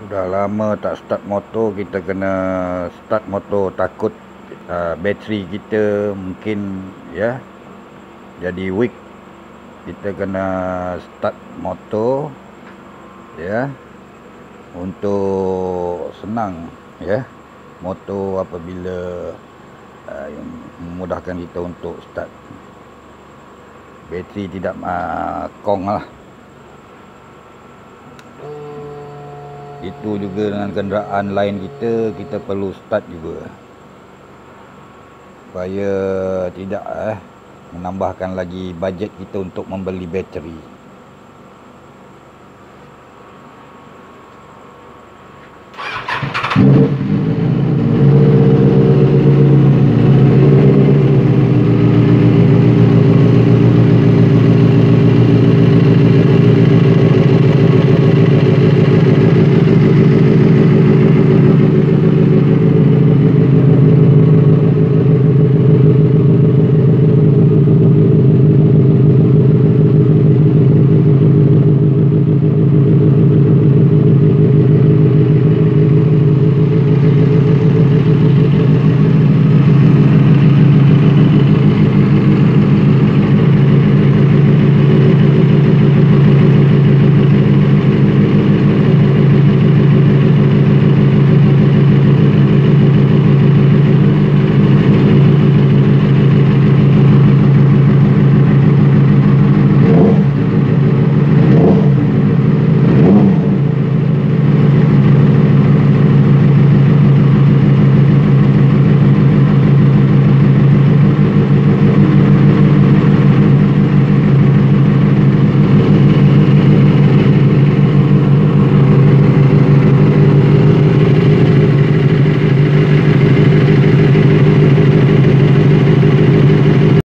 Sudah lama tak start motor, kita kena start motor takut uh, bateri kita mungkin ya jadi weak. Kita kena start motor ya untuk senang ya. Motor apabila uh, memudahkan kita untuk start. Bateri tidak uh, kong lah. Itu juga dengan kenderaan lain kita, kita perlu start juga. Supaya tidak eh, menambahkan lagi bajet kita untuk membeli bateri.